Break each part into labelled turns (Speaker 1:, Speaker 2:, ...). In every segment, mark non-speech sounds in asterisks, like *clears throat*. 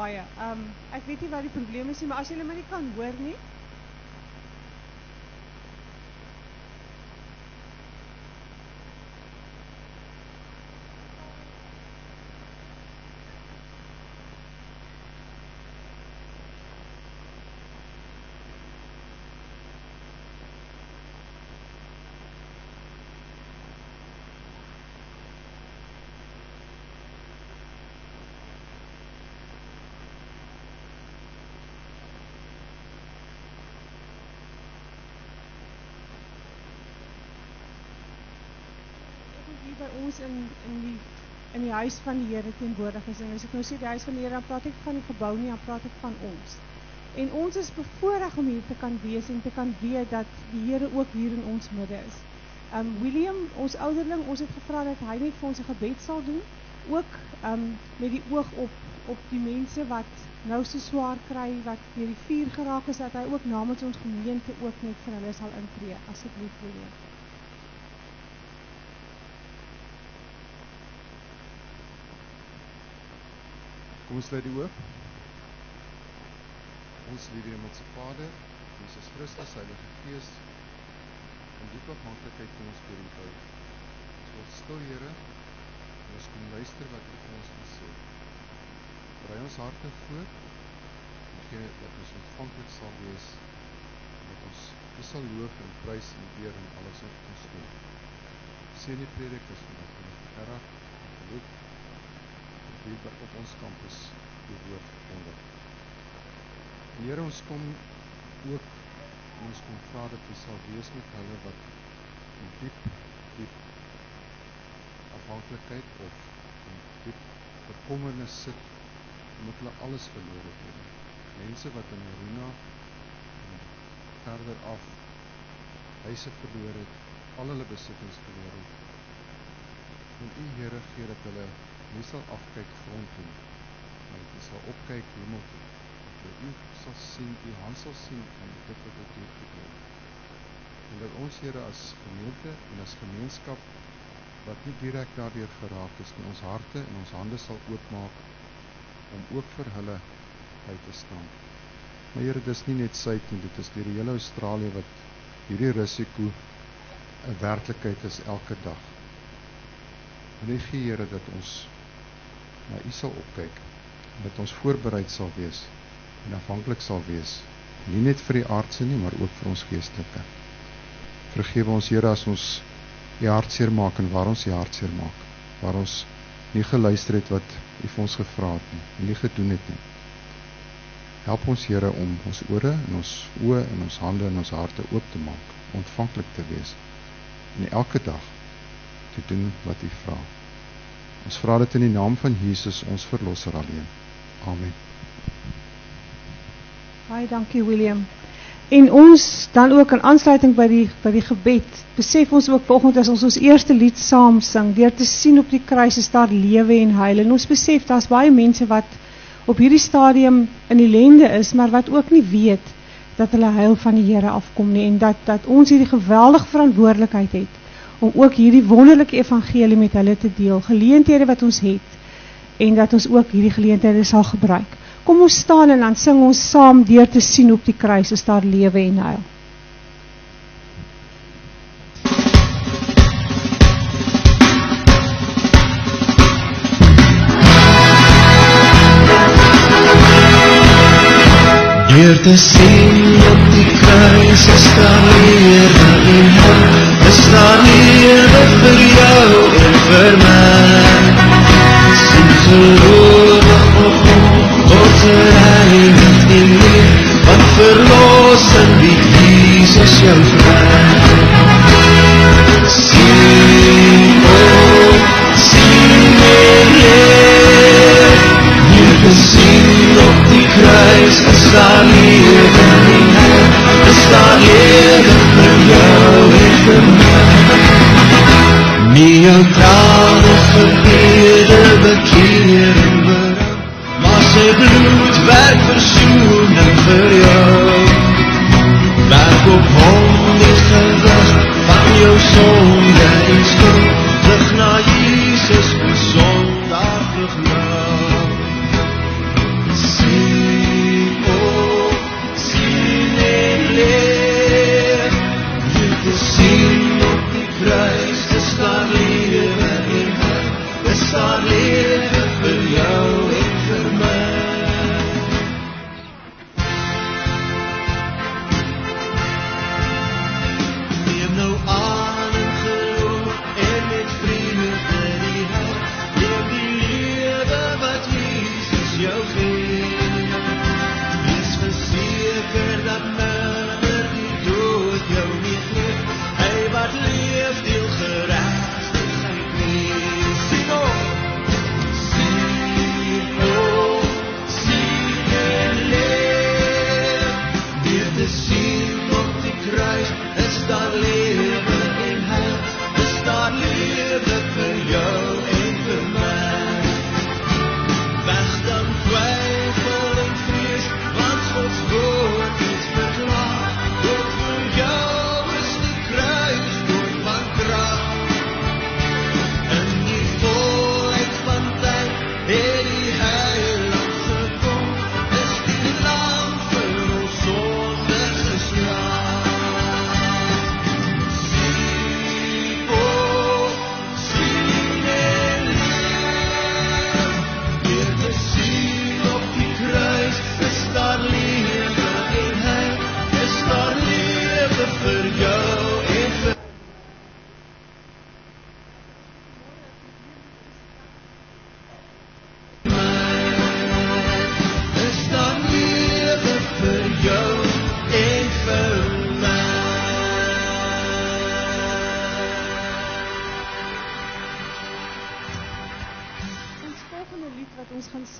Speaker 1: baie. Um ek weet nie wat die probleem is nie, maar as julle my nie kan hoor nie, ons in in die in die huis van die Here teenwoordig is en as ek nou sê die huis van die Here, dan praat ek van die gebou nie, dan praat ek van ons. En ons is bevoorreg om hier te kan wees en te kan weet dat die Here ook hier in ons midde is. Um William, ons ouderling, ons het gevra dat hy net vir ons 'n gebed sal doen, ook um met die oog op op die mense wat nou so swaar kry, wat deur die vuur geraak is, dat hy ook namens ons gemeente ook net vir hulle sal intree. Asseblief William.
Speaker 2: Kom ons sluit die oog. Ons liefde Hemelse Vader, Jesus Christus, Heilige Gees, in diepe afhanklikheid kom ons voor U bou. Ons word stil, Here, en ons kom luister wat U vir ons wil sê. Bring ons harte voor en gee dat ons ontvanklik sal wees dat ons U sal loof en prys en eer in alles wat ons doen. Seën die predikers vandag, en Gerard, en Luke, hier op ons kampus die woord. En Here ons kom ook ons kom vra dat U sal wees met hulle wat in diep diep afhanklikheid of in diep bekommernis sit omdat hulle alles verloor het. Mense wat in en verder af huise verloor het, al hulle besittings verloor het. En U Here gee dat hulle nie sal afkyk grond toe, maar jy sal opkyk hemel toe, dat jy sal sien, u hand sal sien en dit wat ek doet gedoen. En dat ons Here as gemeente en as gemeenskap wat nie direk daardeur geraak is nie, ons harte en ons hande sal oopmaak om ook vir hulle uit te staan. Maar Here, dis nie net suid nie, dit is deur die hele Australië wat hierdie risiko 'n werklikheid is elke dag. En ek gee Here dat ons na U sal opkyk dat ons voorbereid sal wees en afhanklik sal wees nie net vir die aardse nie maar ook vir ons geestelike. Vergewe ons Here as ons U hartseer maak en waar ons U hartseer maak, waar ons nie geluister het wat U vir ons gevra het nie, nie gedoen het nie. Help ons Here om ons ore en ons oë en ons hande en ons harte oop te maak, ontvanklik te wees en elke dag te doen wat U vra. Ons vra dit in die naam van Jesus, ons verlosser alleen. Amen.
Speaker 1: Baie dankie William. En ons dan ook in aansluiting by die by die gebed, besef ons ook vanoggend as ons ons eerste lied saam sing, deur te sien op die kruis is daar lewe en heil. En ons besef daar's baie mense wat op hierdie stadium in ellende is, maar wat ook nie weet dat hulle heil van die Here afkom nie en dat dat ons hierdie geweldige verantwoordelikheid het om ook hierdie wonderlike evangelie met hulle te deel, geleenthede wat ons het en dat ons ook hierdie geleenthede sal gebruik. Kom ons staan en dan sing ons saam deur te sien op die kruis is daar lewe en heil.
Speaker 3: Deur te sien op die kruis is daar lewe en heil, daar lewe vir jou en vir my. Sien geloof op God se heilig en leer, want verlossing bied Jesus jou vry.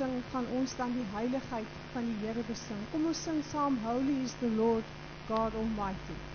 Speaker 1: sing,
Speaker 3: gaan ons dan die heiligheid van die Here besing. Kom ons sing saam Holy is the Lord God Almighty.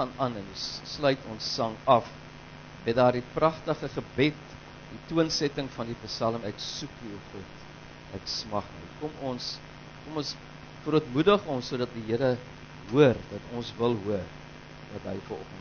Speaker 3: Gaan aan en ons sluit ons sang af met daardie pragtige gebed, die toonsetting van die Psalm ek soek U God. Ek smag U. Kom ons kom ons verootmoedig ons sodat die Here hoor dat ons wil hoor wat hy vir ons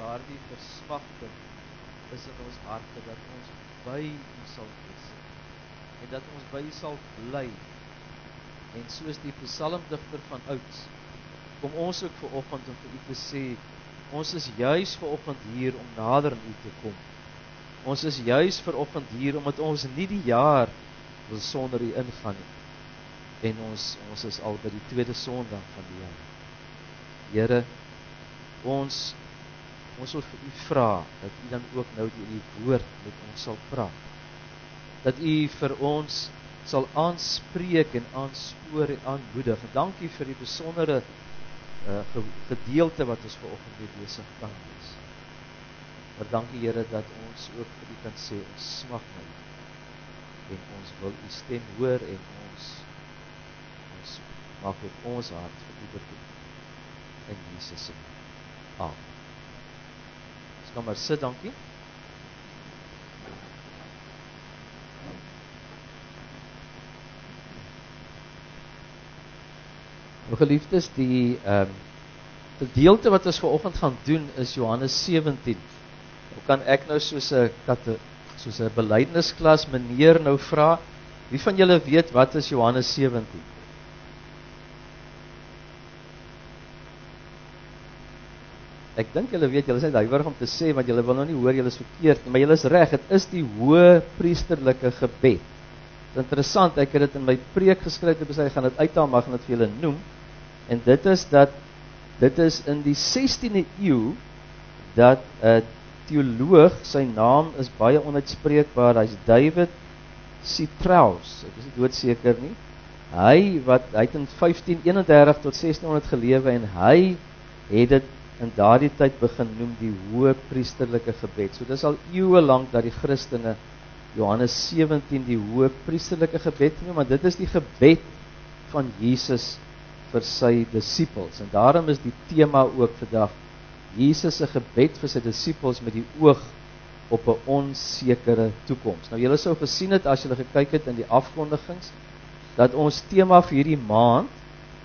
Speaker 3: daardie verswakking is in ons harte dat ons by U sal wees en dat ons by U sal bly. En soos die psalmdigter van ouds kom ons ook ver oggend om vir U te sê ons is juis ver oggend hier om nader aan U te kom. Ons is juis ver oggend hier omdat ons nie die jaar wil sonder U ingaan nie. En ons ons is al by die tweede Sondag van die jaar. Here, ons ons wil vir u vra dat u dan ook nou deur die woord met ons sal praat. Dat u vir ons sal aanspreek en aanspoor en aanmoedig. En dankie vir die besondere uh, ge gedeelte wat ons vanoggend weer besig kan wees. Maar dankie Here dat ons ook vir u kan sê ons smag na u. En ons wil u stem hoor en ons ons maak ook ons hart vir u bedoel. In Jesus se naam. Amen. Ons kan maar sit, dankie. Nou geliefdes, die ehm um, gedeelte wat ons vanoggend gaan doen is Johannes 17. Nou kan ek nou soos 'n soos 'n belydennisklas meneer nou vra, wie van julle weet wat is Johannes 17? Ek dink julle weet, julle is huiwerig om te sê want julle wil nou nie hoor julle is verkeerd nie, maar julle is reg, dit is die hoë priesterlike gebed.
Speaker 4: Dit is interessant, ek het dit in my preek geskryf, ek besê ek gaan dit uithaal, maar gaan dit vir julle noem. En dit is dat dit is in die 16de eeu dat 'n teoloog, sy naam is baie onuitspreekbaar, hy's David Sitraus. Ek is nie doodseker nie. Hy wat hy het in 1531 tot 1600 gelewe en hy het dit in daardie tyd begin noem die hoë priesterlike gebed. So dis al eeue lank dat die Christene Johannes 17 die hoë priesterlike gebed noem, maar dit is die gebed van Jesus vir sy disippels. En daarom is die tema ook vandag Jesus se gebed vir sy disippels met die oog op 'n onsekere toekoms. Nou julle sou gesien het as julle gekyk het in die afkondigings dat ons tema vir hierdie maand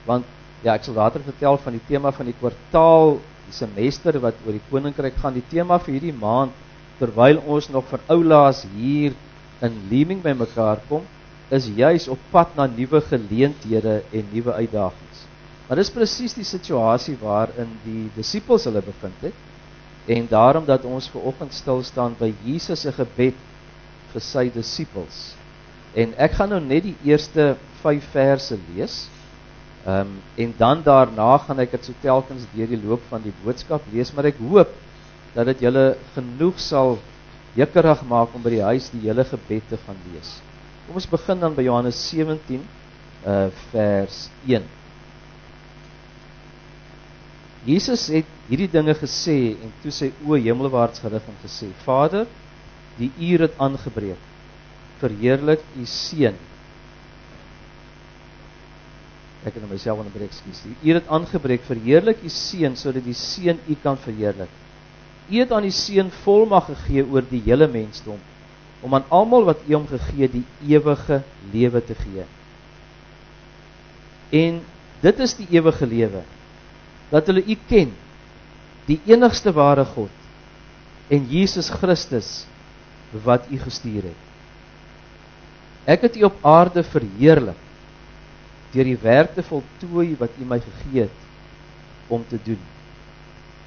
Speaker 4: want ja, ek sal later vertel van die tema van die kwartaal, die semester wat oor die koninkryk gaan. Die tema vir hierdie maand terwyl ons nog vir oulaas hier in Leeming bymekaar kom, is juis op pad na nuwe geleenthede en nuwe uitdagings. Maar dis presies die situasie waarin die disippels hulle bevind het. En daarom dat ons ver oggend stil staan by Jesus se gebed vir sy disippels. En ek gaan nou net die eerste 5 verse lees. Ehm um, en dan daarna gaan ek dit so telkens deur die loop van die boodskap lees, maar ek hoop dat dit julle genoeg sal jekkerig maak om by die huis die hele gebed te gaan lees. Kom ons begin dan by Johannes 17 uh vers 1. Jesus het hierdie dinge gesê en toe sy oë hemelwaarts gerig en gesê: Vader, die uur het aangebreek. Verheerlik u seun. Ek het myself onderbreek. Die uur het aangebreek. Verheerlik u seun sodat die seun u kan verheerlik. U het aan die seun volmag gegee oor die hele mensdom om aan almal wat U hom gegee die ewige lewe te gee. En dit is die ewige lewe dat hulle U ken, die enigste ware God en Jesus Christus wat U gestuur het. Ek het U op aarde verheerlik deur die werk te voltooi wat U my gegee het om te doen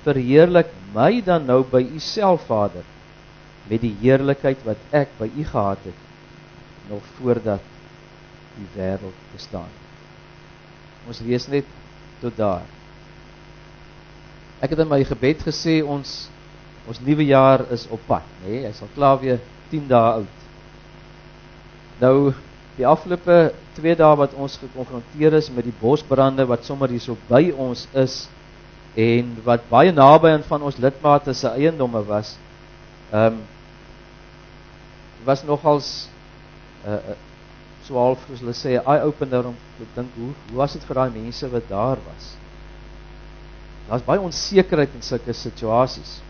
Speaker 4: verheerlik my dan nou by u self Vader met die heerlikheid wat ek by u gehad het nog voordat die wêreld bestaan. Ons lees net tot daar. Ek het in my gebed gesê ons ons nuwe jaar is op pad, nê? Nee, hy sal klaar weer 10 dae oud. Nou die afgelope 2 dae wat ons gekonfronteer is met die bosbrande wat sommer hier so by ons is, en wat baie naby aan van ons lidmate se eiendomme was. Ehm um, was nogals uh, uh so half soos hulle sê 'n eye opener om te dink hoe hoe was dit vir daai mense wat daar was? Daar's baie onsekerheid in sulke situasies.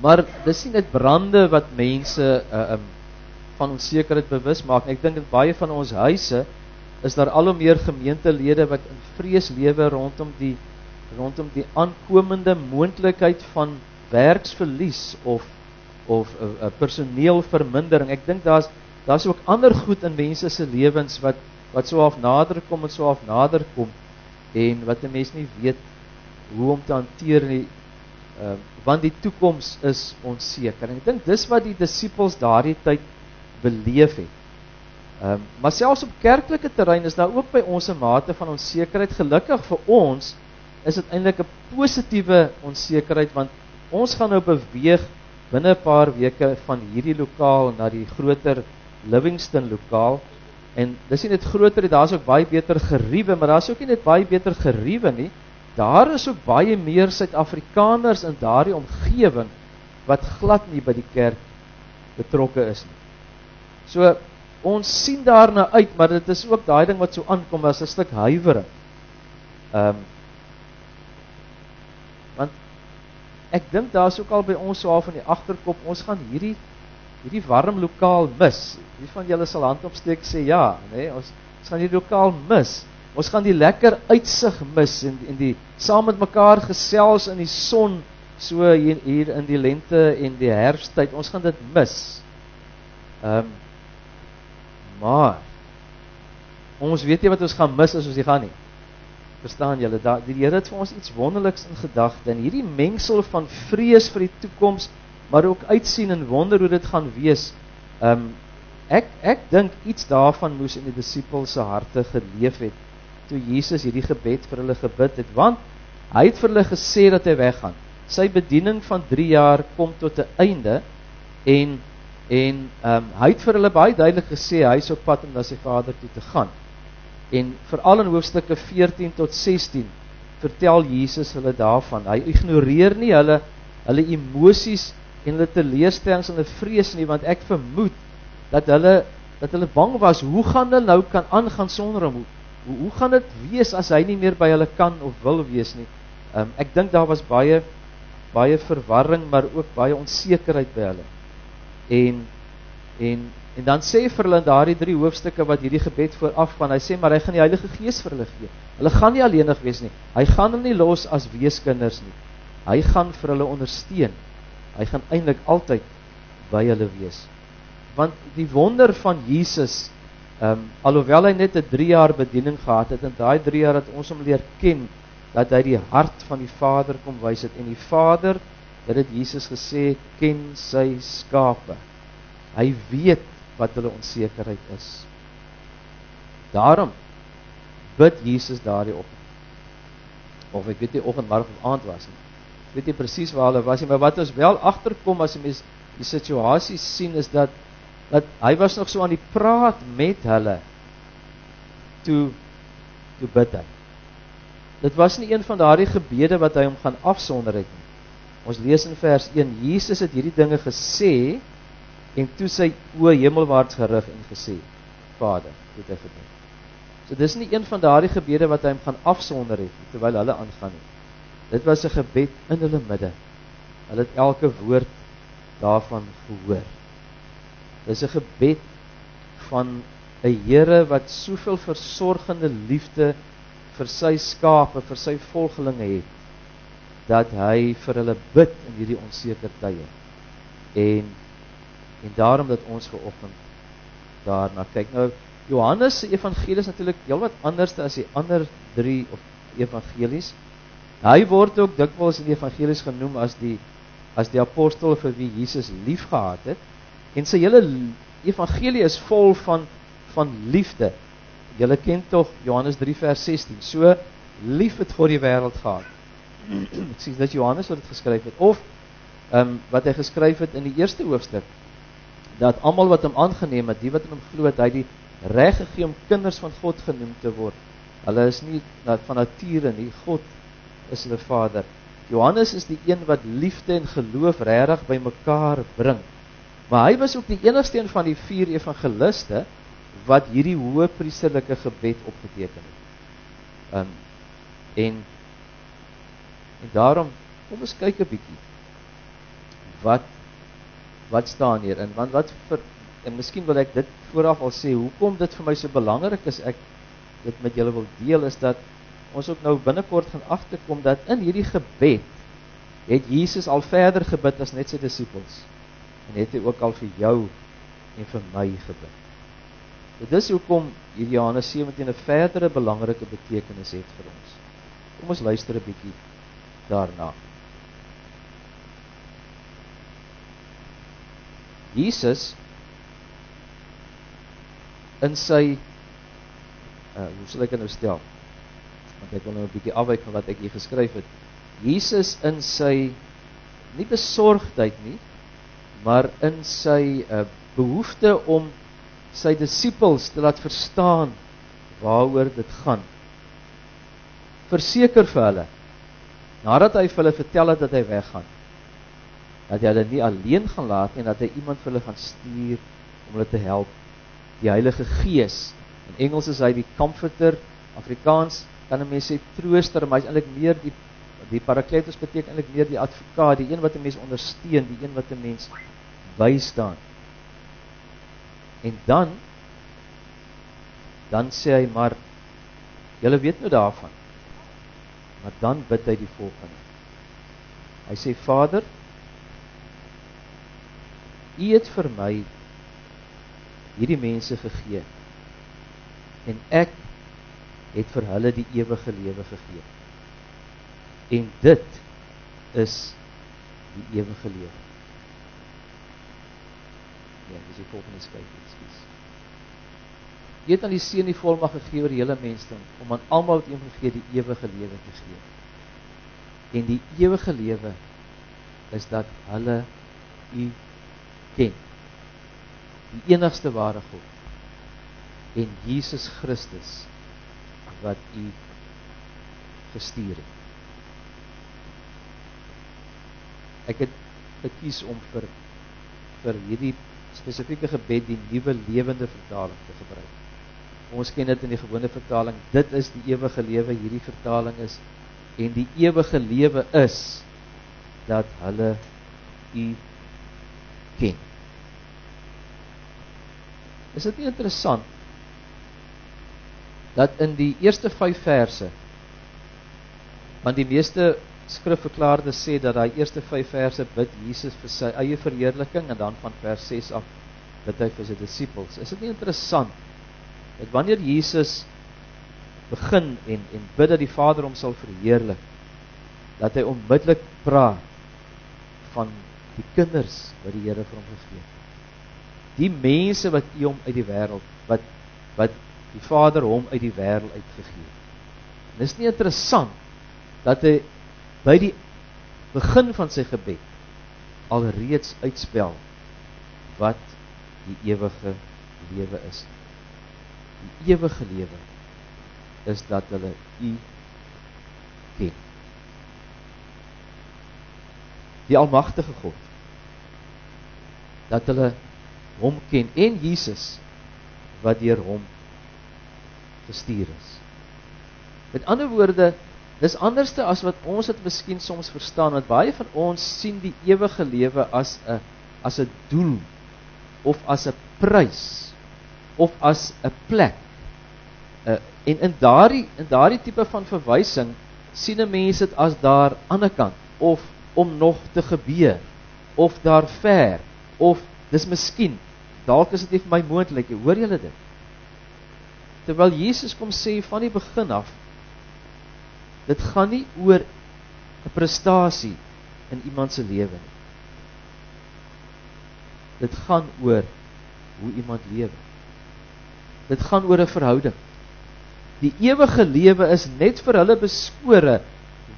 Speaker 4: Maar dis nie net brande wat mense uh um van onsekerheid bewus maak nie. Ek dink in baie van ons huise is daar al hoe meer gemeentelede wat in vrees lewe rondom die rondom die aankomende moontlikheid van werksverlies of of 'n uh, personeelvermindering. Ek dink daar's daar's ook ander goed in mense se lewens wat wat so half nader kom en so half nader kom en wat 'n mens nie weet hoe om te hanteer nie. Ehm uh, want die toekoms is onseker. En ek dink dis wat die disippels daardie tyd beleef het. Ehm um, maar selfs op kerklike terrein is daar ook by ons 'n mate van onsekerheid gelukkig vir ons is dit eintlik 'n positiewe onsekerheid want ons gaan nou beweeg binne 'n paar weke van hierdie lokaal na die groter Livingston lokaal en dis nie net groter daar's ook baie beter geriewe, maar daar's ook nie net baie beter geriewe nie. Daar is ook baie meer Suid-Afrikaners in daardie omgewing wat glad nie by die kerk betrokke is nie. So ons sien daarna uit, maar dit is ook daai ding wat so aankom as 'n stuk huiwering. Ehm um, ek dink daar's ook al by ons so half in die agterkop, ons gaan hierdie hierdie warm lokaal mis. Wie van julle sal hand opsteek sê ja, nê? Nee, ons ons gaan hierdie lokaal mis. Ons gaan die lekker uitsig mis en en die saam met mekaar gesels in die son so hier, hier in die lente en die herfsttyd. Ons gaan dit mis. Ehm um, maar ons weet nie wat ons gaan mis as ons nie gaan nie. Verstaan julle? Da die Here het vir ons iets wonderliks in gedagte en hierdie mengsel van vrees vir die toekoms, maar ook uitsien en wonder hoe dit gaan wees. Um ek ek dink iets daarvan moes in die disippels se harte geleef het toe Jesus hierdie gebed vir hulle gebid het want hy het vir hulle gesê dat hy weggaan. Sy bediening van 3 jaar kom tot 'n einde en en ehm um, hy het vir hulle baie duidelik gesê hy is op pad om na sy Vader toe te gaan. En veral in hoofstukke 14 tot 16 vertel Jesus hulle daarvan. Hy ignoreer nie hulle hulle emosies en hulle teleurstellings en hulle vrees nie want ek vermoed dat hulle dat hulle bang was hoe gaan hulle nou kan aangaan sonder hom hoe hoe gaan dit wees as hy nie meer by hulle kan of wil wees nie um, ek dink daar was baie baie verwarring maar ook baie onsekerheid by hulle en en en dan sê vir hulle in daardie drie hoofstukke wat hierdie gebed vooraf gaan hy sê maar hy gaan die Heilige Gees vir hulle gee. Hulle gaan nie alleenig wees nie. Hy gaan hulle nie los as weeskinders nie. Hy gaan vir hulle ondersteun. Hy gaan eintlik altyd by hulle wees. Want die wonder van Jesus ehm um, alhoewel hy net 'n 3 jaar bediening gehad het en daai 3 jaar het ons hom leer ken dat hy die hart van die Vader kom wys het. En die Vader dit het Jesus gesê ken sy skape. Hy weet wat hulle onsekerheid is. Daarom bid Jesus daardie op. Of ek weet nie oggend, middag of aand was nie. Ek weet nie presies waar hulle was nie, maar wat ons wel agterkom as 'n mens die situasie sien is dat dat hy was nog so aan die praat met hulle toe toe bid hy. Dit was nie een van daardie gebede wat hy hom gaan afsonder het nie. Ons lees in vers 1: Jesus het hierdie dinge gesê en toe sy oë hemelwaarts gerig en gesê: Vader, het hy gebid. So dis nie een van daardie gebede wat hy hom gaan afsonder het terwyl hulle aangaan nie. Dit was 'n gebed in hulle midde. Hulle het elke woord daarvan gehoor. Dis 'n gebed van 'n Here wat soveel versorgende liefde vir sy skape, vir sy volgelinge het dat hy vir hulle bid in hierdie onseker tye. En en daarom dat ons ver oggend daarna kyk. Nou Johannes se evangelie is natuurlik heelwat anders as die ander 3 of evangelies. Hy word ook dikwels in die evangelies genoem as die as die apostel vir wie Jesus liefgehad het. En sy hele evangelie is vol van van liefde. Julle ken tog Johannes 3 vers 16. So lief het God die wêreld gehad. *clears throat* Ek sê dat Johannes wat dit geskryf het of ehm um, wat hy geskryf het in die eerste hoofstuk dat almal wat hom aangeneem het, die wat in hom glo het, hy die reg gegee om kinders van God genoem te word. Hulle is nie van nature nie, God is hulle Vader. Johannes is die een wat liefde en geloof regtig bymekaar bring. Maar hy was ook die enigste een van die vier evangeliste wat hierdie hoë priesterlike gebed opgeteken het. Um en en daarom kom ons kyk 'n bietjie wat wat staan hier in want wat vir en miskien wil ek dit vooraf al sê hoekom dit vir my so belangrik is ek dit met julle wil deel is dat ons ook nou binnekort gaan agterkom dat in hierdie gebed het Jesus al verder gebid as net sy disippels en het hy ook al vir jou en vir my gebid. Dit is hoekom hierdie Johannes 17 'n verdere belangrike betekenis het vir ons. Kom ons luister 'n bietjie daarna. Jesus in sy uh hoe sal ek dit nou stel? Want ek wil nou 'n bietjie afwyk van wat ek hier geskryf het. Jesus in sy nie besorgdheid nie, maar in sy uh behoefte om sy disippels te laat verstaan waaroor dit gaan. Verseker vir hulle nadat hy vir hulle vertel het dat hy weggaan dat hy hulle nie alleen gaan laat en dat hy iemand vir hulle gaan stuur om hulle te help die Heilige Gees in Engels is hy die comforter Afrikaans kan 'n mens sê trooster maar hy's eintlik meer die die parakletos beteken eintlik meer die advokaat die een wat 'n mens ondersteun die een wat 'n mens bystaan En dan dan sê hy maar julle weet nou daarvan. Maar dan bid hy die volgende. Hy sê Vader, U het vir my hierdie mense gegee. En ek het vir hulle die ewige lewe gegee. En dit is die ewige lewe. Ja, Dis die volgende skryf, ekskuus. Jy het aan die seun die volmag gegee oor die hele mensdom om aan almal wat hom gegee die ewige lewe te gee. En die ewige lewe is dat hulle u ken. Die enigste ware God en Jesus Christus wat u gestuur het. Ek het gekies om vir vir hierdie spesifieke gebed die nuwe lewende vertaling te gebruik. Ons ken dit in die gewone vertaling. Dit is die ewige lewe. Hierdie vertaling is en die ewige lewe is dat hulle u ken. Is dit nie interessant dat in die eerste 5 verse want die meeste skrifverklaardes sê dat daai eerste 5 verse bid Jesus vir sy eie verheerliking en dan van vers 6 af bid hy vir sy disippels. Is dit nie interessant dat wanneer Jesus begin en en bid dat die Vader hom sal verheerlik dat hy onmiddellik praat van die kinders wat die Here vir hom gegee het. Die mense wat U hom uit die wêreld wat wat die Vader hom uit die wêreld uitgegee het. Dis nie interessant dat hy by die begin van sy gebed alreeds uitspel wat die ewige lewe is. Die ewige lewe is dat hulle U ken. Die almagtige God dat hulle hom ken en Jesus wat deur hom gestuur is. Met ander woorde, Dis anderste as wat ons dit miskien soms verstaan want baie van ons sien die ewige lewe as 'n as 'n doel of as 'n prys of as 'n plek. Uh, en in daardie in daardie tipe van verwysing sien 'n mens dit as daar aan die kant of om nog te gebeur of daar ver of dis miskien dalk is dit nie vir my moontlik nie hoor julle dit terwyl Jesus kom sê van die begin af Dit gaan nie oor 'n prestasie in iemand se lewe nie. Dit gaan oor hoe iemand lewe. Dit gaan oor 'n verhouding. Die ewige lewe is net vir hulle beskore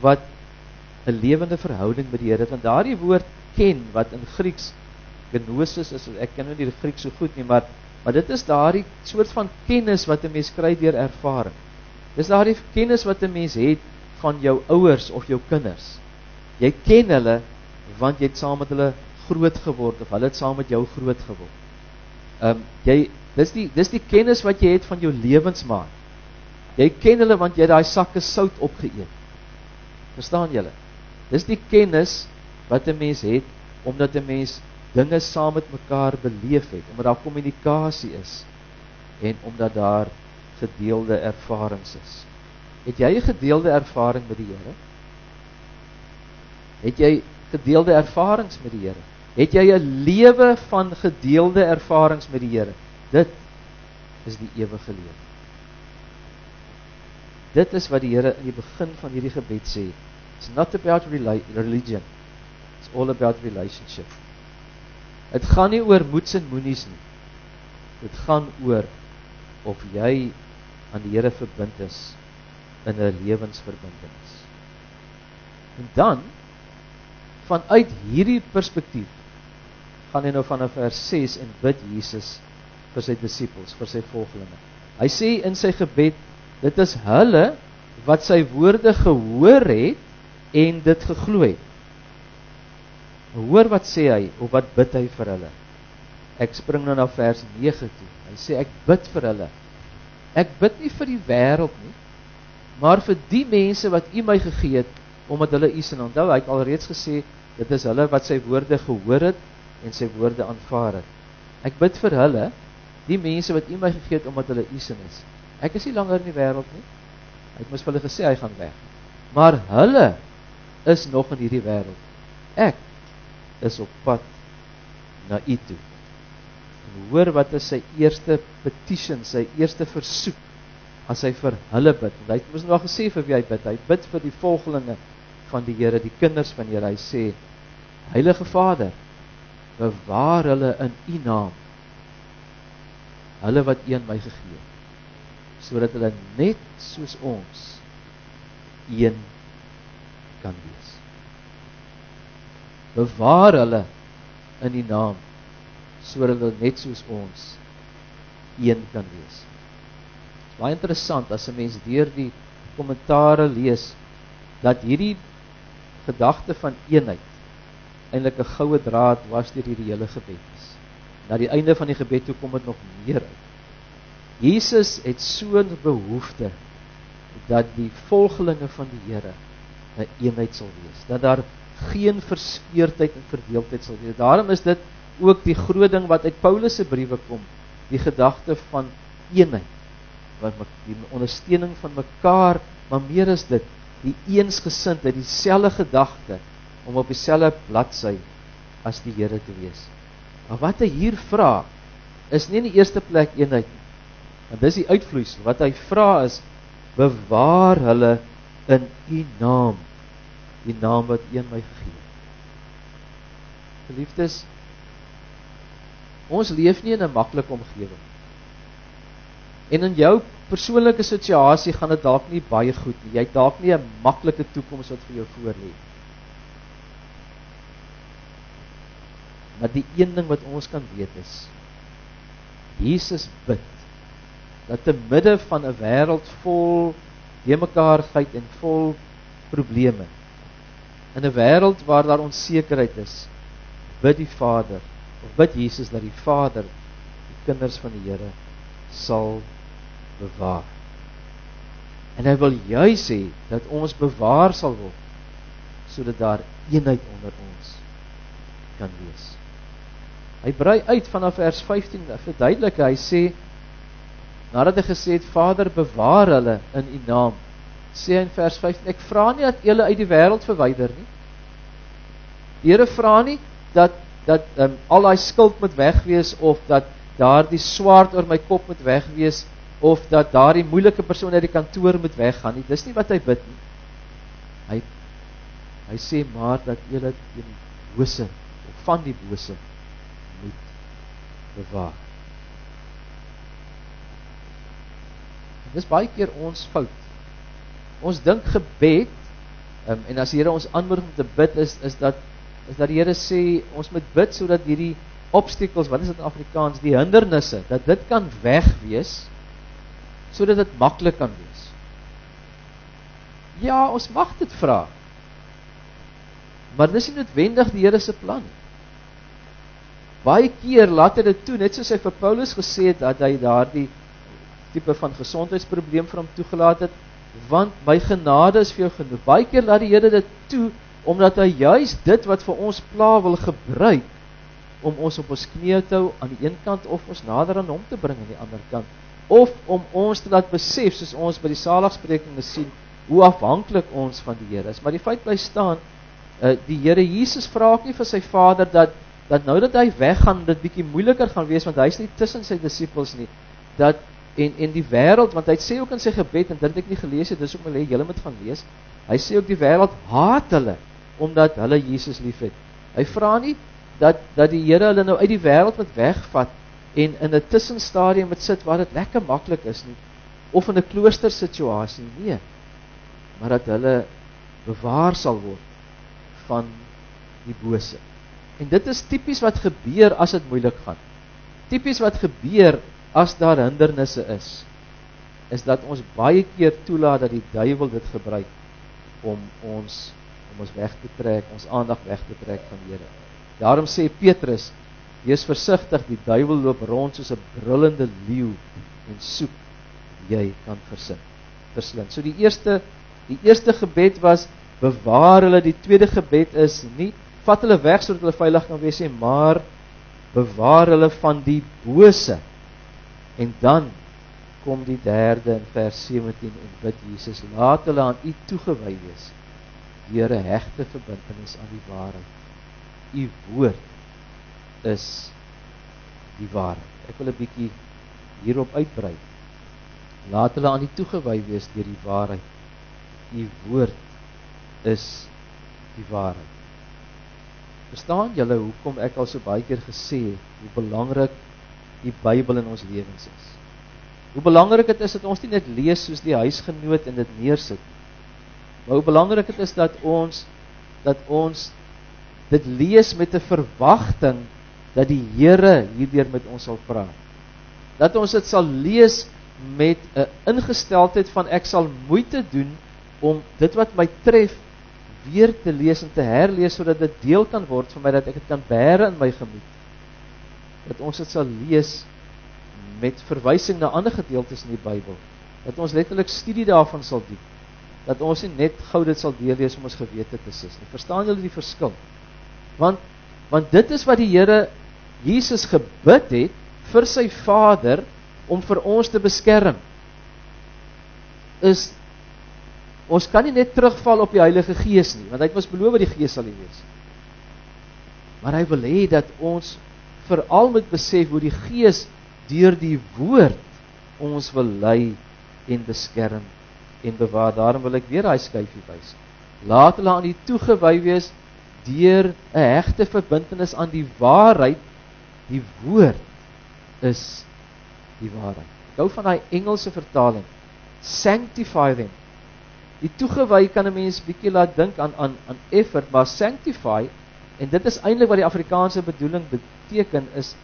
Speaker 4: wat 'n lewende verhouding met die Here het. Want daardie woord ken wat in Grieks gnosis is, ek ken nou nie die Grieks so goed nie, maar maar dit is daardie soort van kennis wat 'n mens kry deur ervaring. Dis daardie kennis wat 'n mens het van jou ouers of jou kinders. Jy ken hulle want jy het saam met hulle groot geword of hulle het saam met jou groot geword. Ehm um, jy dis die dis die kennis wat jy het van jou lewensmaat. Jy ken hulle want jy daai sakke sout opgeëet. Verstaan julle? Dis die kennis wat 'n mens het omdat 'n mens dinge saam met mekaar beleef het, omdat daar kommunikasie is en omdat daar gedeelde ervarings is. Het jy 'n gedeelde ervaring met die Here? Het jy gedeelde ervarings met die Here? Het jy 'n lewe van gedeelde ervarings met die Here? Dit is die ewige lewe. Dit is wat die Here in die begin van hierdie gebed sê. It's not about religion. It's all about relationship. Dit gaan nie oor moets en moenies nie. Dit gaan oor of jy aan die Here verbind is in 'n lewensverbintenis. En dan vanuit hierdie perspektief gaan hy nou vanaf vers 6 en bid Jesus vir sy disippels, vir sy volgelinge. Hy sê in sy gebed, dit is hulle wat sy woorde gehoor het en dit geglo het. Hoor wat sê hy of wat bid hy vir hulle? Ek spring nou na vers 9 toe. Hy sê ek bid vir hulle. Ek bid nie vir die wêreld nie, maar vir die mense wat U my gegee het omdat hulle U se onthou hy het alreeds gesê dit is hulle wat sy woorde gehoor het en sy woorde aanvaar het ek bid vir hulle die mense wat U my gegee het omdat hulle U se is ek is nie langer in die wêreld nie hy het mos vir hulle gesê hy gaan weg maar hulle is nog in hierdie wêreld ek is op pad na U toe en hoor wat is sy eerste petition sy eerste versoek as hy vir hulle bid. Want hy het mos nou gesê vir wie hy bid. Hy bid vir die volgelinge van die Here, die kinders van die Here. Hy sê: Heilige Vader, bewaar hulle in U naam hulle wat een my gegee het sodat hulle net soos ons een kan wees. Bewaar hulle in die naam sodat hulle net soos ons een kan wees. Dit is baie interessant as 'n mens deur die kommentare lees dat hierdie gedagte van eenheid eintlik 'n goue draad was deur hierdie hele gebed. Na die einde van die gebed toe kom dit nog meer uit. Jesus het so 'n behoefte dat die volgelinge van die Here 'n eenheid sal wees. Dat daar geen verskeurdheid en verdeeldheid sal wees. Daarom is dit ook die groot ding wat uit Paulus se briewe kom, die gedagte van eenheid. Wat die ondersteuning van mekaar, maar meer is dit die eensgesindheid, dieselfde gedagte om op dieselfde bladsy as die Here te wees. Maar wat hy hier vra is nie in die eerste plek eenheid nie. En dis die uitvloeisel. Wat hy vra is bewaar hulle in u naam. Die naam wat U my gegee het. Geliefdes, ons leef nie in 'n maklike omgewing. En in jou persoonlike situasie gaan dit dalk nie baie goed nie. Jy het dalk nie 'n maklike toekoms wat vir jou voorlê nie. Maar die een ding wat ons kan weet is Jesus bid dat te midde van 'n wêreld vol heemekaarheid en vol probleme in 'n wêreld waar daar onsekerheid is bid die Vader of bid Jesus dat die Vader die kinders van die Here sal bewaar. En hy wil juis sê dat ons bewaar sal word sodat daar eenheid onder ons kan wees Hy brei uit vanaf vers 15 verduidelik hy sê nadat hy gesê het Vader bewaar hulle in u naam sê hy in vers 15 ek vra nie dat hulle uit die wêreld verwyder nie. Die Here vra nie dat dat um, al daai skuld moet wegwees of dat daardie swaard oor my kop moet wegwees of dat daardie moeilike persoon uit die kantoor moet weggaan nie. Dis nie wat hy bid nie. Hy hy sê maar dat julle teen die bose of van die bose bewaar. Dis baie keer ons fout. Ons dink gebed um, en as die Here ons aanmoedig om te bid is is dat is dat die Here sê ons moet bid sodat hierdie obstacles, wat is dit in Afrikaans, die hindernisse, dat dit kan wegwees sodat dit maklik kan wees. Ja, ons mag dit vra. Maar dis nie noodwendig die Here se plan nie. Baie keer laat hy dit toe net soos hy vir Paulus gesê het dat hy daardie tipe van gesondheidsprobleem vir hom toegelaat het want my genade is vir jou genoeg. Baie keer laat die Here dit toe omdat hy juis dit wat vir ons pla wil gebruik om ons op ons knieë te hou aan die een kant of ons nader aan hom te bring aan die ander kant of om ons te laat besef soos ons by die saligsprekinge sien hoe afhanklik ons van die Here is. Maar die feit bly staan, uh, die Here Jesus vra ook nie vir sy Vader dat dat nou dat hy weggaan dit bietjie moeiliker gaan wees want hy's nie tussen sy disippels nie dat en en die wêreld want hy sê ook in sy gebed en dit het ek nie gelees het dis ook lê julle moet gaan lees hy sê ook die wêreld haat hulle omdat hulle Jesus liefhet. Hy vra nie dat dat die Here hulle nou uit die wêreld moet wegvat en in 'n tussenstadium moet sit waar dit lekker maklik is nie of in 'n klooster situasie nee maar dat hulle bewaar sal word van die bose En dit is tipies wat gebeur as dit moeilik gaan. Tipies wat gebeur as daar hindernisse is, is dat ons baie keer toelaat dat die duiwel dit gebruik om ons om ons weg te trek, ons aandag weg te trek van die Here. Daarom sê Petrus: "Wees versigtig, die duiwel loop rond soos 'n brullende leeu en soek jy kan versin." Verslind. So die eerste die eerste gebed was bewaar hulle, die tweede gebed is nie vat hulle weg sodat hulle veilig kan wees en maar bewaar hulle van die bose. En dan kom die derde in vers 17 en bid Jesus laat hulle aan U toegewy wees. Here hegte verbintenis aan die waarheid. U woord is die waarheid. Ek wil 'n bietjie hierop uitbrei. Laat hulle aan U toegewy wees deur die waarheid. U woord is die waarheid. Verstaan julle hoekom ek al so baie keer gesê het hoe belangrik die Bybel in ons lewens is. Hoe belangrik dit is dat ons nie net lees soos die huisgenoot en dit neersit nie. Maar hoe belangrik dit is dat ons dat ons dit lees met 'n verwagting dat die Here hierdeur met ons sal praat. Dat ons dit sal lees met 'n ingesteldheid van ek sal moeite doen om dit wat my tref weer te lees en te herlees sodat dit deel kan word van my dat ek dit kan bære in my gemoed. Dat ons dit sal lees met verwysing na ander gedeeltes in die Bybel. Dat ons letterlik studie daarvan sal doen. Dat ons nie net gou dit sal deurlees om ons gewete te sis nie. Verstaan julle die verskil? Want want dit is wat die Here Jesus gebid het vir sy Vader om vir ons te beskerm. Is ons kan nie net terugval op die Heilige Gees nie, want hy het ons beloof dat die Gees sal wees. Maar hy wil hê dat ons veral moet besef hoe die Gees deur die woord ons wil lei en beskerm en bewaar. Daarom wil ek weer daai skyfie wys. Laat hulle aan U toegewy wees deur 'n hegte verbintenis aan die waarheid. Die woord is die waarheid. Hou van daai Engelse vertaling. Sanctify them Die toegewy kan 'n mens bietjie laat dink aan aan aan effort, maar sanctify en dit is eintlik wat die Afrikaanse bedoeling beteken is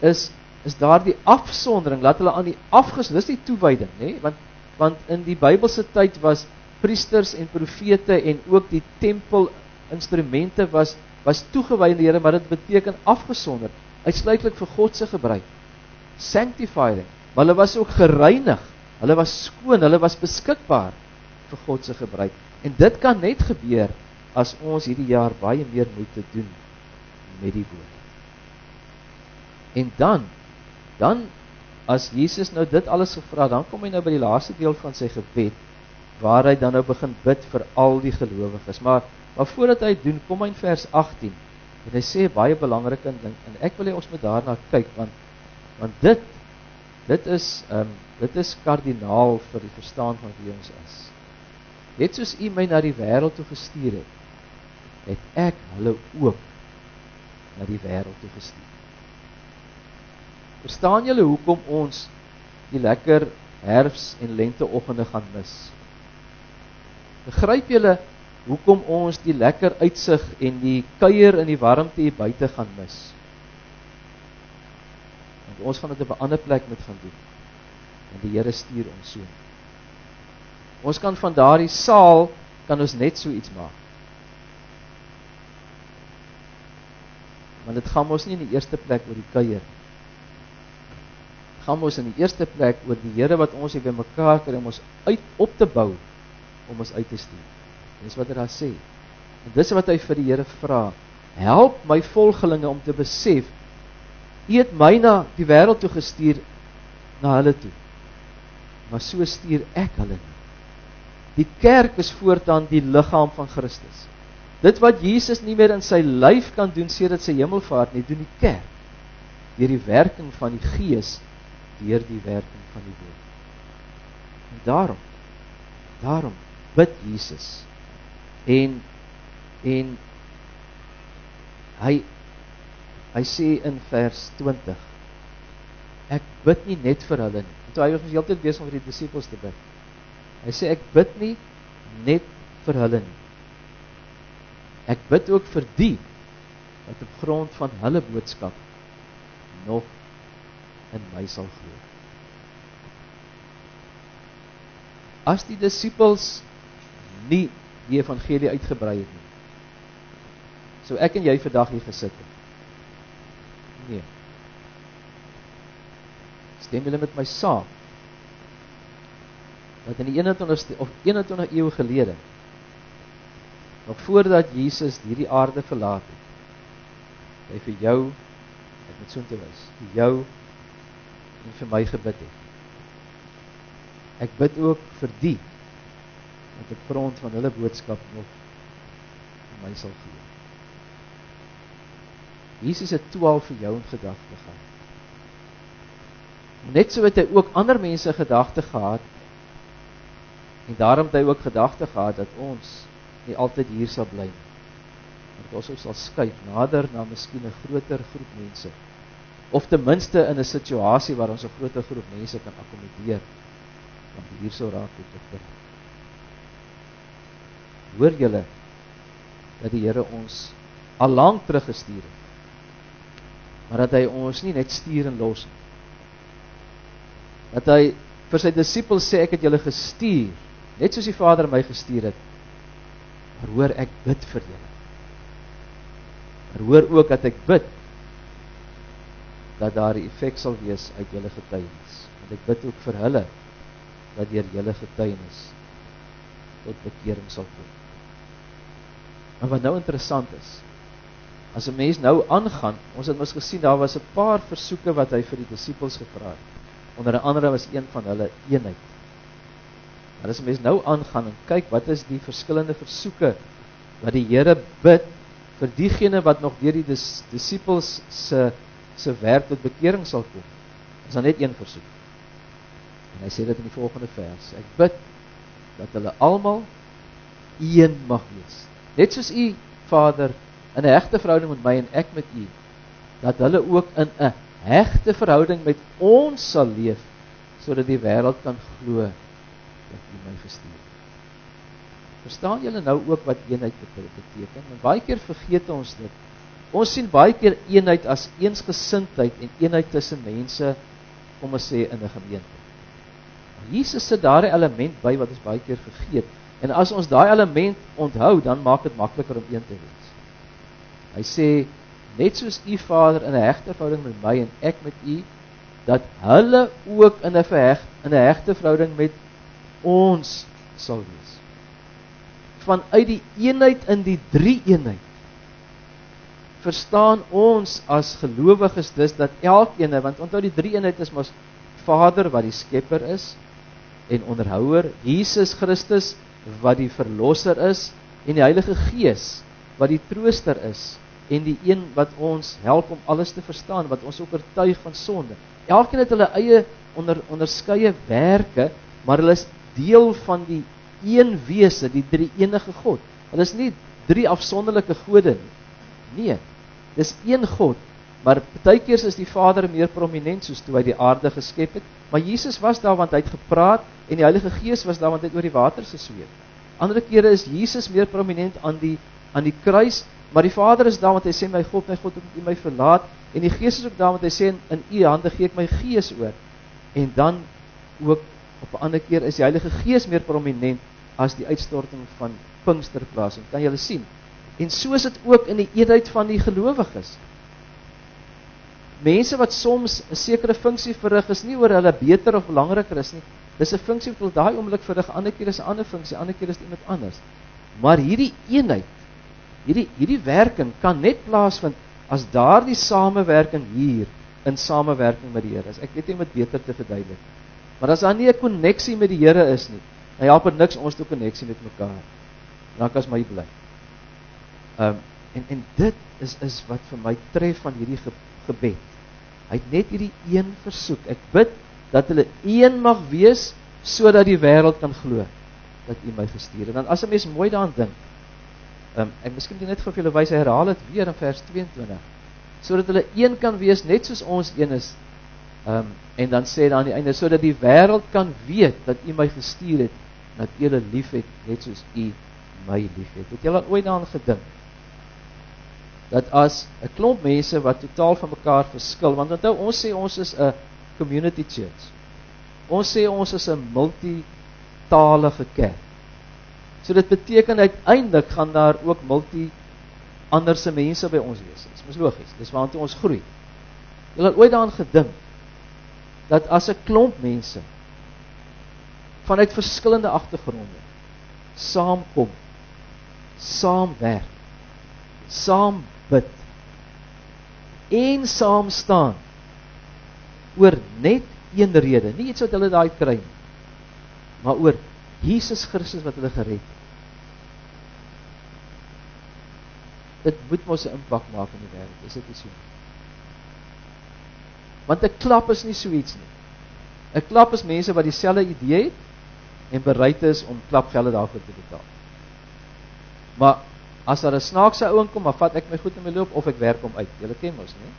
Speaker 4: is is daardie afsondering, laat hulle aan die afges, dis die toewyding, nê? Nee? Want want in die Bybelse tyd was priesters en profete en ook die tempel instrumente was was toegewy aan die Here, maar dit beteken afgesonder, uitsluitlik vir God se gebruik. Sanctify them. Maar hulle was ook gereinig. Hulle was skoon, hulle was beskikbaar vir God se gebruik. En dit kan net gebeur as ons hierdie jaar baie meer moeite doen met die woord. En dan dan as Jesus nou dit alles gevra, dan kom hy nou by die laaste deel van sy gebed waar hy dan nou begin bid vir al die gelowiges. Maar maar voordat hy doen, kom hy in vers 18 en hy sê baie belangrike ding en ek wil hê ons moet daarna kyk want want dit dit is ehm um, dit is kardinaal vir die verstaan van wie ons is. Net soos U my na die wêreld toe gestuur het, het ek hulle ook na die wêreld toe gestuur. Verstaan julle hoekom ons die lekker herfs en lenteoggende gaan mis? Begryp julle hoekom ons die lekker uitsig en die kuier in die warmte hier buite gaan mis? Want ons gaan dit op 'n ander plek moet gaan doen. En die Here stuur ons so. Ons kan van daardie saal kan ons net so iets maak. Want dit gaan mos nie in die eerste plek oor die kuier. Gaan mos in die eerste plek oor die Here wat ons hier bymekaar kry om ons uit op te bou om ons uit te stuur. Dis wat hy daar sê. En dis wat hy vir die Here vra. Help my volgelinge om te besef U het my na die wêreld toe gestuur na hulle toe. Maar so stuur ek hulle nie. Die kerk is voortaan die liggaam van Christus. Dit wat Jesus nie meer in sy lyf kan doen sedert sy hemelvaart nie, doen die kerk deur die werking van die Gees, deur die werking van die Woord. En daarom daarom bid Jesus en en hy hy sê in vers 20 ek bid nie net vir hulle nie. Toe hy was heeltyd besig om vir die disippels te bid. Hy sê ek bid nie net vir hulle nie. Ek bid ook vir die wat op grond van hulle boodskap nog in my sal glo. As die disippels nie die evangelie uitgebrei het nie, sou ek en jy vandag hier gesit het. Nee. Stem julle met my saam? Dat in die 21ste of 21 eeu gelede nog voordat Jesus hierdie aarde verlaat het hy vir jou ek moet so te wys vir jou en vir my gebid het. Ek bid ook vir die wat op grond van hulle boodskap nog my sal glo Jesus het 12 vir jou in gedagte gehad. Net so het hy ook ander mense gedagte gehad En daarom het hy ook gedagte gehad dat ons nie altyd hier sal bly nie. Dat ons ook sal skuif nader na miskien 'n groter groep mense of ten minste in 'n situasie waar ons 'n groter groep mense kan akkommodeer. Want hierso raak dit tot Hoor julle dat die Here ons al lank teruggestuur het. Maar dat hy ons nie net stuur en los nie. Dat hy vir sy disippels sê ek het julle gestuur, net soos die Vader my gestuur het. Maar hoor ek bid vir julle. Maar hoor ook dat ek bid dat daar 'n effek sal wees uit julle getuienis. Want ek bid ook vir hulle dat deur julle getuienis tot bekering sal kom. Maar wat nou interessant is, as 'n mens nou aangaan, ons het mos gesien daar was 'n paar versoeke wat hy vir die disippels gevra het. Onder andere was een van hulle eenheid. Maar as 'n mens nou aangaan en kyk wat is die verskillende versoeke wat die Here bid vir diegene wat nog deur die dis, disippels se se werk tot bekering sal kom. Is daar net een versoek. En hy sê dit in die volgende vers. Ek bid dat hulle almal een mag wees net soos u Vader in 'n hegte verhouding met my en ek met u dat hulle ook in 'n hegte verhouding met ons sal leef sodat die wêreld kan glo dat u my gestuur het. Verstaan julle nou ook wat eenheid beteken? Want baie keer vergeet ons dit. Ons sien baie keer eenheid as eensgesindheid en eenheid tussen mense kom ons sê in 'n gemeente. Jesus sit daardie element by wat ons baie keer vergeet. En as ons daai element onthou, dan maak dit makliker om een te wees. Hy sê net soos u Vader in 'n hegte verhouding met my en ek met u dat hulle ook in 'n verheg in 'n hegte verhouding met ons sal wees. Vanuit die eenheid in die drie eenheid verstaan ons as gelowiges dis dat elkeen want onthou die drie eenheid is mos Vader wat die skepper is en onderhouer Jesus Christus wat die verlosser is en die Heilige Gees wat die trooster is en die een wat ons help om alles te verstaan wat ons oortuig van sonde. Elkeen het hulle eie onder onderskeie werke, maar hulle is deel van die een wese, die drie enige God. Hulle is nie drie afsonderlike gode nie. Nee. Dis een God, maar baie keer is die Vader meer prominent soos toe hy die aarde geskep het, maar Jesus was daar want hy het gepraat en die Heilige Gees was daar want hy het oor die water gesweef. Ander kere is Jesus meer prominent aan die aan die kruis, maar die Vader is daar want hy sê my God, my God, het U my verlaat en die Gees is ook daar want hy sê in U hande gee ek my gees oor. En dan ook op 'n ander keer is die Heilige Gees meer prominent as die uitstorting van Pinksterplaas. Kan jy hulle sien? En so is dit ook in die eenheid van die gelowiges. Mense wat soms 'n sekere funksie verrig is nie oor hulle beter of belangriker is nie. Dis 'n funksie wat daai oomblik verrig, ander keer is 'n ander funksie, ander keer is iemand anders. Maar hierdie eenheid, hierdie hierdie werking kan net plaasvind as daardie samewerking hier in samewerking met die Here is. Ek weet nie om dit beter te verduidelik. Maar as daar nie 'n koneksie met die Here is nie, dan help dit niks ons toe koneksie met mekaar. Dan kan as my bly. Ehm um, en en dit is is wat vir my tref van hierdie gebed. Hy het net hierdie een versoek. Ek bid dat hulle een mag wees sodat die wêreld kan glo dat U my gestuur het. Dan as 'n mens mooi daaraan dink. Ehm um, ek miskien net vir julle wys herhaal dit weer in vers 22. Sodat hulle een kan wees net soos ons een is. Ehm um, en dan sê dan aan die einde sodat die wêreld kan weet dat U my gestuur het dat U hulle liefhet net soos U my liefhet. Het julle ooit daaraan gedink? dat as 'n klomp mense wat totaal van mekaar verskil, want onthou ons sê ons is 'n community church. Ons sê ons is 'n multitalige kerk. So dit beteken uiteindelik gaan daar ook multi anderse mense by ons wees. Dit is logies. Dis waartoe ons groei. Jy het ooit daaraan gedink dat as 'n klomp mense vanuit verskillende agtergronde saamkom, saamwerk, saam bid en saam staan oor net een rede, nie iets wat hulle daai kry nie, maar oor Jesus Christus wat hulle gered het. Dit moet mos 'n impak maak in die wêreld, is dit nie so? Want 'n klap is nie so iets nie. 'n Klap is mense wat dieselfde idee het en bereid is om klapgelde daarvoor te betaal. Maar as daar 'n snaakse ou inkom, maar vat ek my goed in my loop of ek werk hom uit. Julle ken mos, né?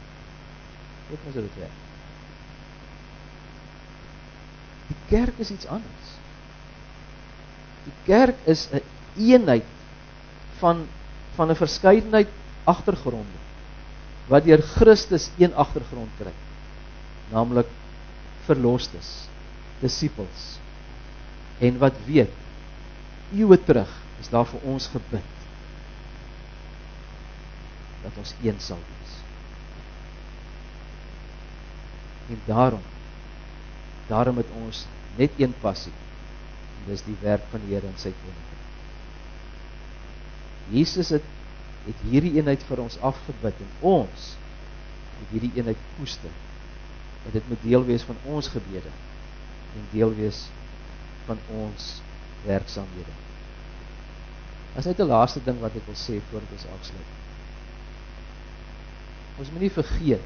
Speaker 4: Weet ons hoe dit werk. Die kerk is iets anders. Die kerk is 'n eenheid van van 'n verskeidenheid agtergronde wat deur Christus een agtergrond kry. Naamlik verlosters, disippels. En wat weet eeue terug is daar vir ons gebid dat ons een sal wees. En daarom daarom het ons net een passie. En dis die werk van die Here in sy koninkryk. Jesus het het hierdie eenheid vir ons afgebid en ons het hierdie eenheid koester. Dat dit moet deel wees van ons gebede en deel wees van ons werksaamhede. As net 'n laaste ding wat ek wil sê voordat ons afsluit. Ons moenie vergeet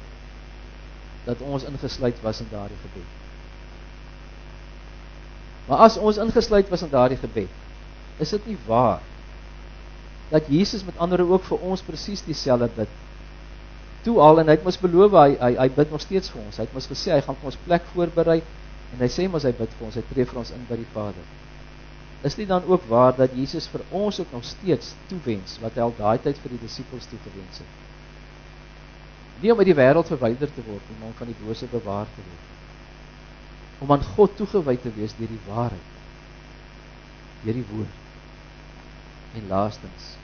Speaker 4: dat ons ingesluit was in daardie gebed. Maar as ons ingesluit was in daardie gebed, is dit nie waar dat Jesus met ander ook vir ons presies dieselfde bid. Toe al en hy het mos beloof hy hy hy bid nog steeds vir ons. Hy het mos gesê hy gaan vir ons plek voorberei en hy sê mos hy bid vir ons, hy tree vir ons in by die Vader. Is dit dan ook waar dat Jesus vir ons ook nog steeds toewens wat hy al daai tyd vir die disippels toe gewens het? Nie om uit die wêreld verwyder te word, maar om van die bose bewaar te word. Om aan God toegewy te wees deur die waarheid. Deur die woord. En laastens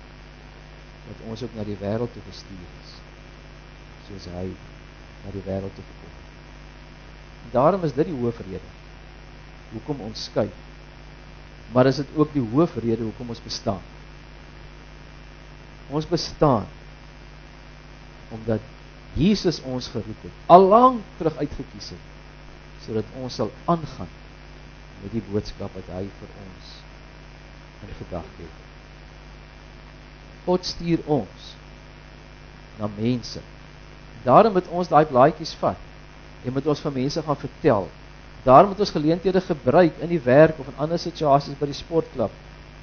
Speaker 4: dat ons ook na die wêreld toe gestuur is soos hy na die wêreld toe gekom het. Daarom is dit die hoofrede hoekom ons skei. Maar is dit ook die hoofrede hoekom ons bestaan? Ons bestaan omdat Jesus ons geroep het, al lank terug uitgekies het sodat ons sal aangaan met die boodskap wat hy vir ons in gedagte het. God stuur ons na mense. Daarom moet ons daai blaadjies vat en moet ons vir mense gaan vertel. Daarom moet ons geleenthede gebruik in die werk of in ander situasies by die sportklub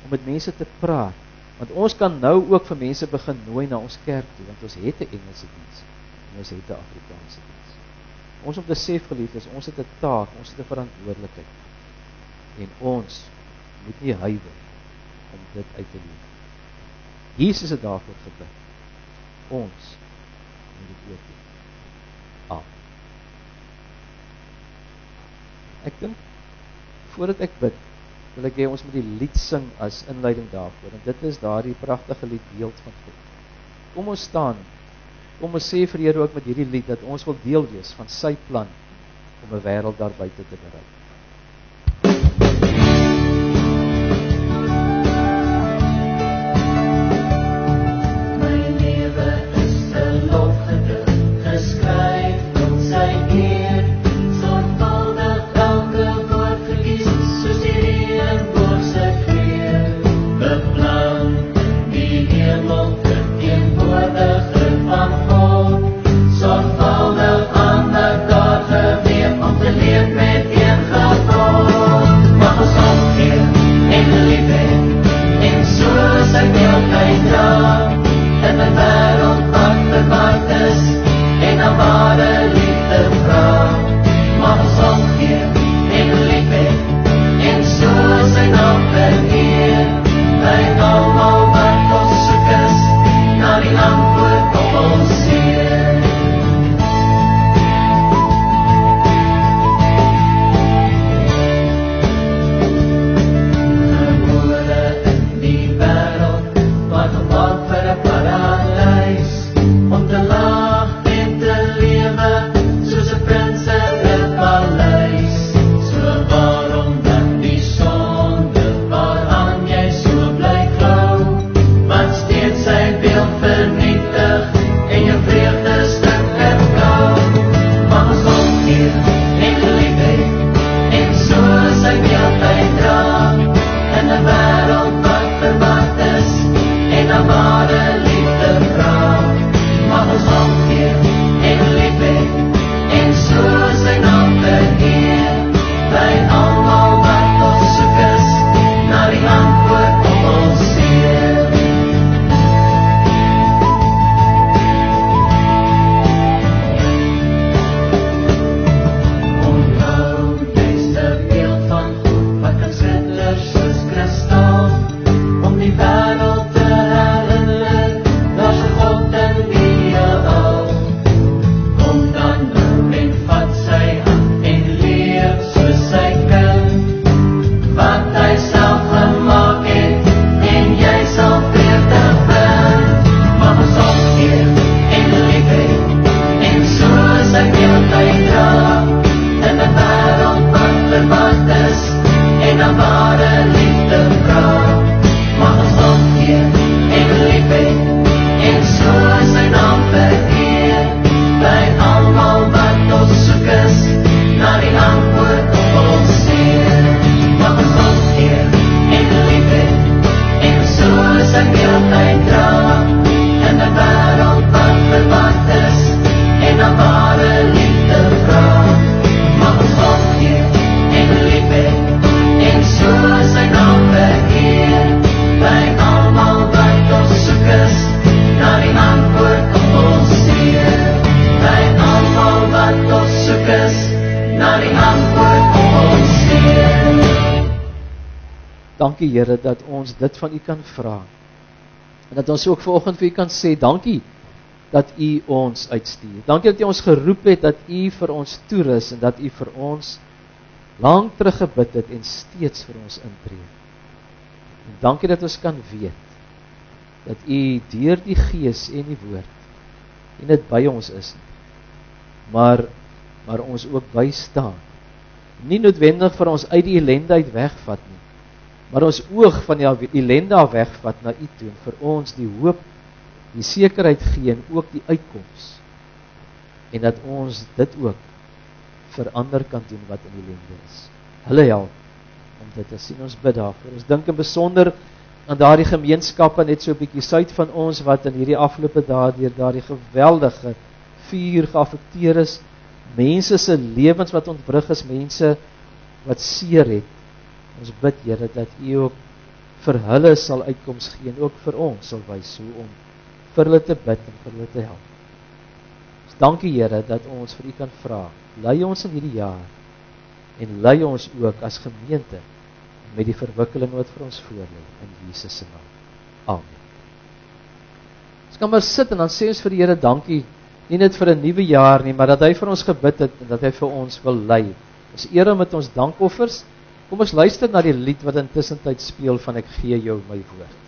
Speaker 4: om met mense te praat. Want ons kan nou ook vir mense begin nooi na ons kerk toe want ons het 'n Engelse diens en ons het 'n Afrikaanse diens. Ons moet besef geliefdes, ons het 'n taak, ons het 'n verantwoordelikheid. En ons moet nie huiwer om dit uit te leef. Jesus het daarvoor gebid. Ons moet dit ook doen. Ek dink voordat ek bid, wil ek hê ons moet die lied sing as inleiding daarvoor. En dit is daardie pragtige lied beeld van God. Kom ons staan. Kom ons sê vir Here ook met hierdie lied dat ons wil deel wees van sy plan om 'n wêreld daar buite te bereik. Here dat ons dit van U kan vra. En dat ons ook vanoggend vir U kan sê dankie dat U ons uitstuur. Dankie dat U ons geroep het dat U vir ons toerus en dat U vir ons lank terug gebid het en steeds vir ons intree. En dankie dat ons kan weet dat U deur die Gees en die woord nie net by ons is maar maar ons ook by staan. Nie noodwendig vir ons uit die ellende uit wegvat nie, maar ons oog van die ellende wegvat na U toe en vir ons die hoop, die sekerheid gee en ook die uitkoms. En dat ons dit ook vir ander kan doen wat in ellende is. Hulle help om dit te sien. Ons bid daarvoor. Ons dink in besonder aan daardie gemeenskappe net so 'n bietjie suid van ons wat in hierdie afgelope dae deur daardie geweldige vuur geaffekteer is. Mense se lewens wat ontwrig is, mense wat seer het. Ons bid Here dat U ook vir hulle sal uitkoms gee en ook vir ons sal wys hoe om vir hulle te bid en vir hulle te help. Ons dankie Here dat ons vir U kan vra. Lei ons in hierdie jaar en lei ons ook as gemeente met die verwikkeling wat vir ons voorlê in Jesus se naam. Amen. Ons kan maar sit en dan sê ons vir die Here dankie nie net vir 'n nuwe jaar nie, maar dat hy vir ons gebid het en dat hy vir ons wil lei. Ons eer hom met ons dankoffers. Kom ons luister na die lied wat intussen tyd speel van ek gee jou my woord.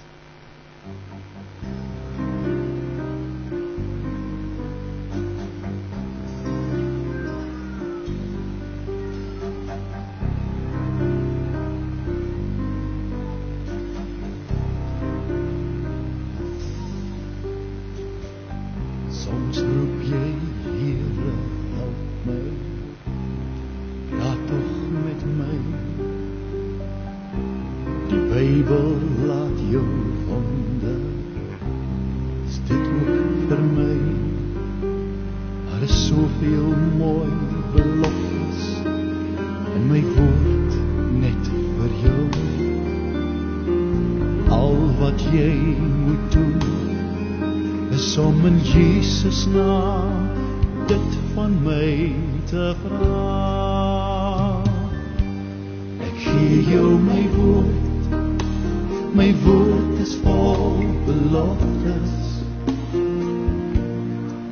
Speaker 5: Beloftes.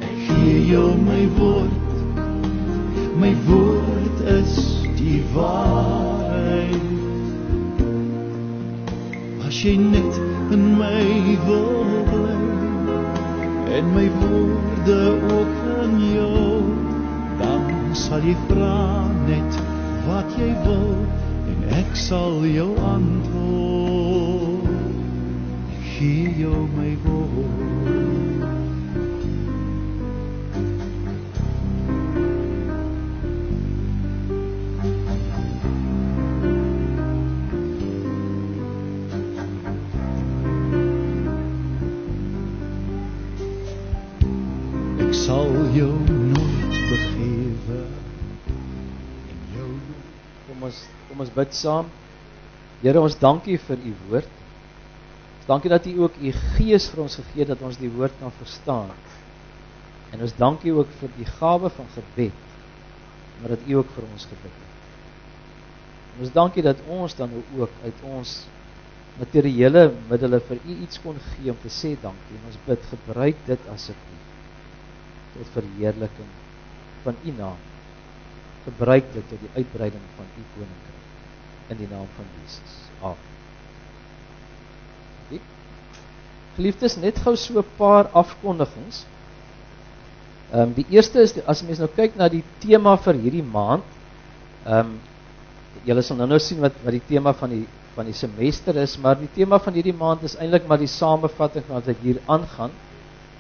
Speaker 5: Ek gee jou my woord, my woord is die waarheid. As jy net in my wil bly, en my woorde ook in jou dan sal jy vra net wat jy wil en ek sal jou antwoord
Speaker 4: Kom ons kom ons bid saam. Here, ons dankie vir u woord. Dankie dat u ook u gees vir ons gegee het dat ons die woord kan verstaan. En ons dankie ook vir die gawe van gebed. Maar dat u ook vir ons gebid het. En ons dankie dat ons dan ook uit ons materiële middele vir u iets kon gee om te sê dankie. En ons bid gebruik dit asseblief tot verheerliking van u naam. Gebruik dit tot die uitbreiding van u koninkryk in die naam van Jesus. Amen. Die Geliefdes, net gou so 'n paar afkondigings. Ehm um, die eerste is as mens nou kyk na die tema vir hierdie maand. Ehm um, julle sal nou nou sien wat wat die tema van die van die semester is, maar die tema van hierdie maand is eintlik maar die samevatting van wat hier aangaan.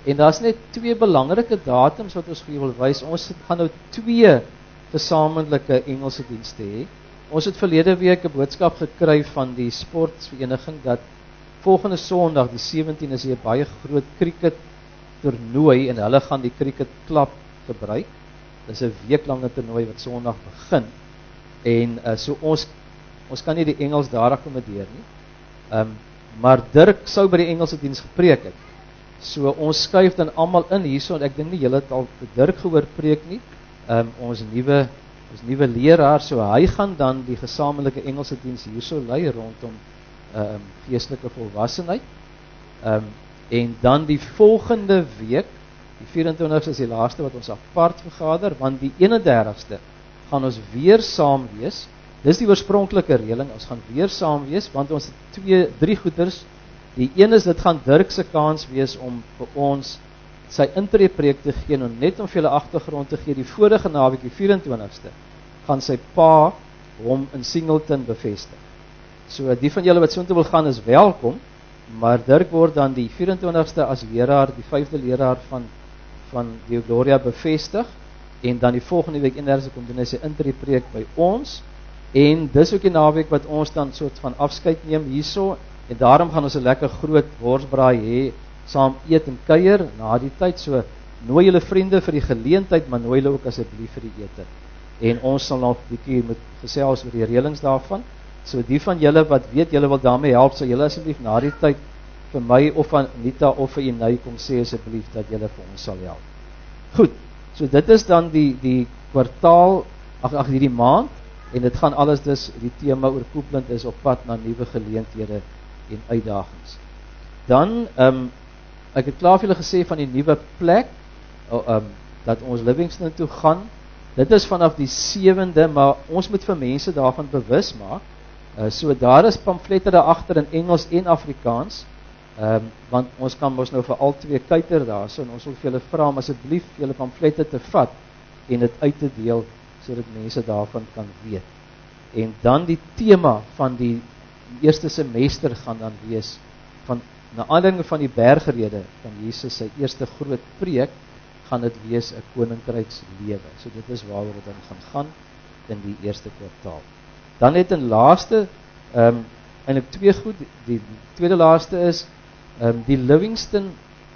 Speaker 4: En daar's net twee belangrike datums wat ons vir julle wil wys. Ons gaan nou twee gesamentlike Engelse dienste hê. Ons het verlede week 'n boodskap gekry van die sportvereniging dat volgende Sondag die 17 is hier 'n baie groot cricket toernooi en hulle gaan die cricket klub gebruik. Dis 'n weeklange toernooi wat Sondag begin. En uh, so ons ons kan nie die Engels daar akkommodeer nie. Ehm um, maar Dirk sou by die Engelse diens gepreek het. So ons skuif dan almal in hierso en ek dink nie julle het al Dirk gehoor preek nie. Ehm um, ons nuwe ons nuwe leraar, so hy gaan dan die gesamentlike Engelse diens hierso lei rondom ehm um, geestelike volwassenheid. Ehm um, en dan die volgende week, die 24ste is die laaste wat ons apart vergader, want die 31ste gaan ons weer saam wees. Dis die oorspronklike reëling, ons gaan weer saam wees want ons het twee drie goeders. Die een is dit gaan Dirk se kans wees om vir ons sy intree preek te gee en net om vir julle agtergrond te gee. Die vorige naweek, die 24ste, gaan sy pa hom in Singleton bevestig. So die van julle wat soontoe wil gaan is welkom, maar Dirk word dan die 24ste as leraar, die 5de leraar van van die Gloria bevestig en dan die volgende week enerse kom doen hy sy intree preek by ons. En dis ook die naweek wat ons dan soort van afskeid neem hierso en daarom gaan ons 'n lekker groot worsbraai hê saam eet en kuier. Na die tyd so nooi julle vriende vir die geleentheid maar nooi hulle ook asseblief vir die ete. En ons sal nog 'n bietjie met gesels oor die reëlings daarvan so die van julle wat weet julle wil daarmee help sal julle asseblief na die tyd vir my of aan Anita of vir Unay kom sê asseblief dat julle vir ons sal help goed So dit is dan die die kwartaal ag ag hierdie maand en dit gaan alles dus die tema oorkoepelend is op pad na nuwe geleenthede en uitdagings. Dan ehm um, ek het klaar vir julle gesê van die nuwe plek ehm oh, um, dat ons Livingston toe gaan. Dit is vanaf die 7de, maar ons moet vir mense daarvan bewus maak. Uh, so daar is pamflette daar agter in Engels en Afrikaans. Ehm um, want ons kan mos nou vir al twee kuiter daarso en ons wil vir julle vra om asseblief julle pamflette te vat en dit uit te deel sodat mense daarvan kan weet. En dan die tema van die eerste semester gaan dan wees van na aanleiding van die bergrede van Jesus se eerste groot preek gaan dit wees 'n koninkrykslewe. So dit is waaroor dit dan gaan gaan in die eerste kwartaal. Dan net in laaste ehm um, eintlik twee goed die tweede laaste is Ehm um, die Livingston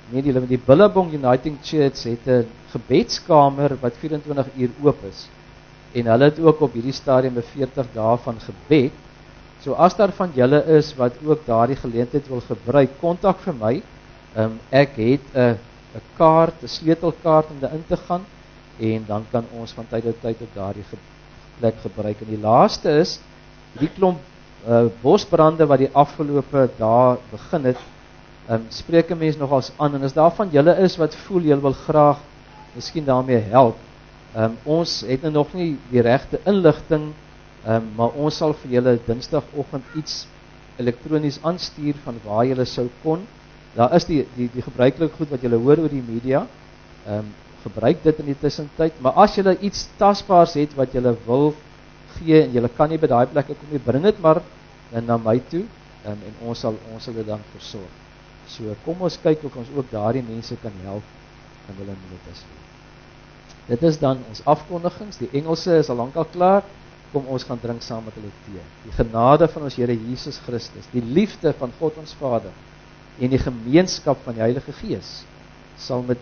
Speaker 4: nee die die Billabong Uniting Church het 'n gebedskamer wat 24 uur oop is. En hulle het ook op hierdie stadium 'n 40 dae van gebed. So as daar van julle is wat ook daardie geleentheid wil gebruik, kontak vir my. Ehm um, ek het 'n 'n kaart, 'n sleutelkaart om daarin te gaan en dan kan ons van tyd tot tyd op daardie plek gebruik. En die laaste is die klomp uh, bosbrande wat die afgelope dae begin het ehm um, spreek 'n mens nogals aan en as daar van julle is wat voel julle wil graag miskien daarmee help. Ehm um, ons het nou nog nie die regte inligting ehm um, maar ons sal vir julle Dinsdagoggend iets elektronies aanstuur van waar julle sou kon. Daar is die die die gebruikelike goed wat julle hoor oor die media. Ehm um, gebruik dit in die tussentyd, maar as julle iets tasbaars het wat julle wil gee en julle kan nie by daai plekke kom nie, bring dit maar na my toe um, en ons sal ons sal dit dan versorg. So kom ons kyk of ons ook daardie mense kan help in hulle nood is. Dit is dan ons afkondigings. Die Engelse is al lankal klaar. Kom ons gaan drink saam met hulle tee. Die genade van ons Here Jesus Christus, die liefde van God ons Vader en die gemeenskap van die Heilige Gees sal met